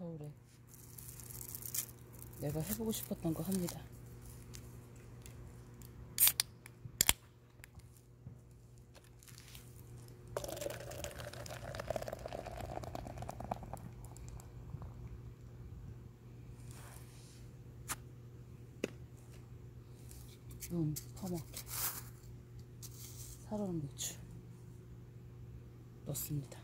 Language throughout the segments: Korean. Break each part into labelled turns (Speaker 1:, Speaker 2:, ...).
Speaker 1: 겨울에 내가 해보고 싶었던 거 합니다. 눈 퍼먹 살얼음 맥주 넣습니다.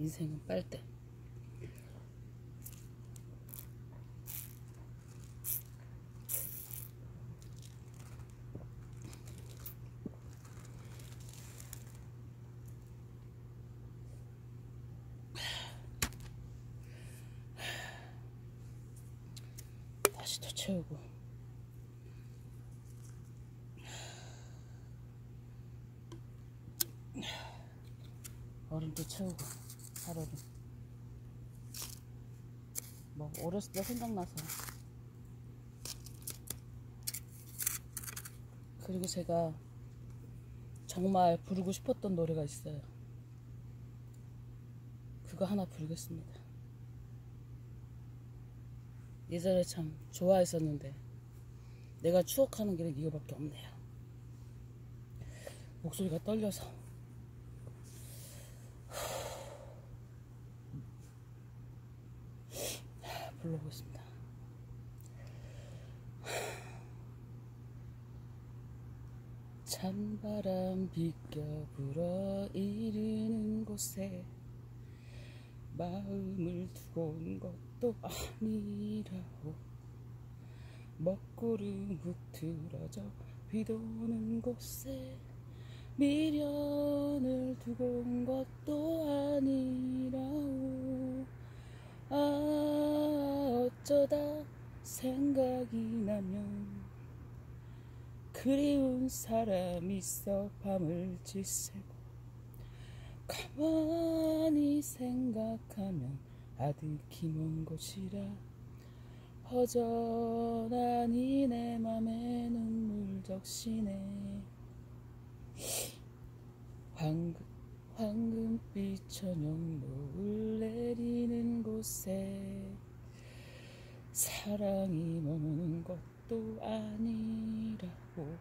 Speaker 1: 인생은 빨대. 다시 더 채우고 얼음도 채우고 살얼음 뭐 어렸을 때 생각나서. 그리고 제가 정말 부르고 싶었던 노래가 있어요. 그거 하나 부르겠습니다. 예전에 참 좋아했었는데 내가 추억하는 길은 이거밖에 없네요. 목소리가 떨려서 불러보겠습니다. 찬바람 비껴 불어 이르는 곳에 마음을 두고 온 것도 아니라고 먹구름 흐트러져 비도는 곳에 미련을 두고 온 것도 아니라고 아 어쩌다 생각이 나면 그리운 사람 있어 밤을 지새고 가만히 생각하면 아득히 먼 곳이라 허전하니 내 맘에 눈물 적시네. 황금, 황금빛 저녁 노을 내리는 곳에 사랑이 머무는 것도 아니라고.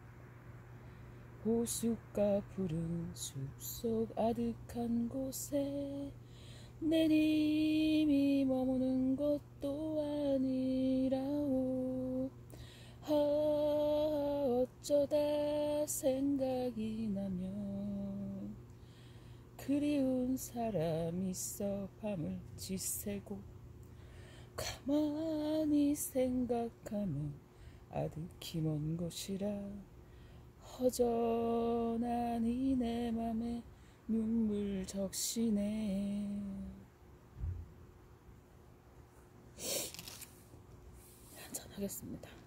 Speaker 1: 호숫가 푸른 숲속 아득한 곳에 내님이 머무는 것도 아니라오 아 어쩌다 생각이 나면 그리운 사람 있어 밤을 지새고 가만히 생각하면 아득히 먼 곳이라. 허전하니 내 맘에 눈물 적시네. 한잔 하겠습니다